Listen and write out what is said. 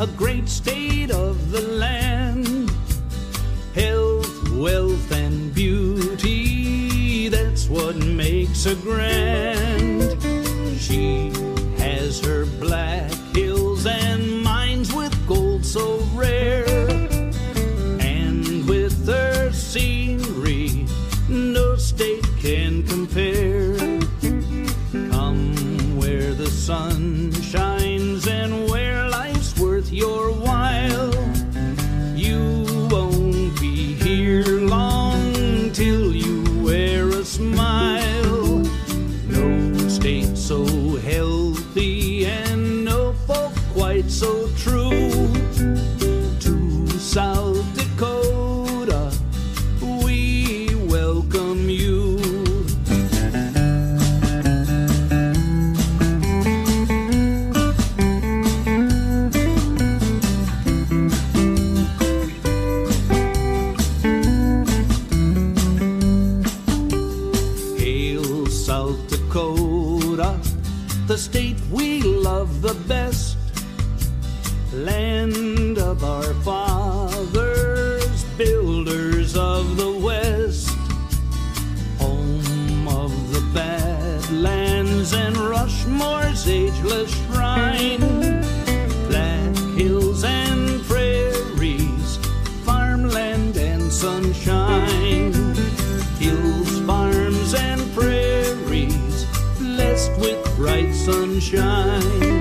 a great state of the land. Health, wealth, and beauty, that's what makes her grand. She has her black hills and mines with gold so rare. And with her scenery, no state can compare. Come where the sun shines it's so true. To South Dakota, we welcome you. Hail South Dakota, the state we love the best land of our fathers, builders of the West, home of the Badlands and Rushmore's ageless shrine, black hills and prairies, farmland and sunshine, hills, farms, and prairies, blessed with bright sunshine.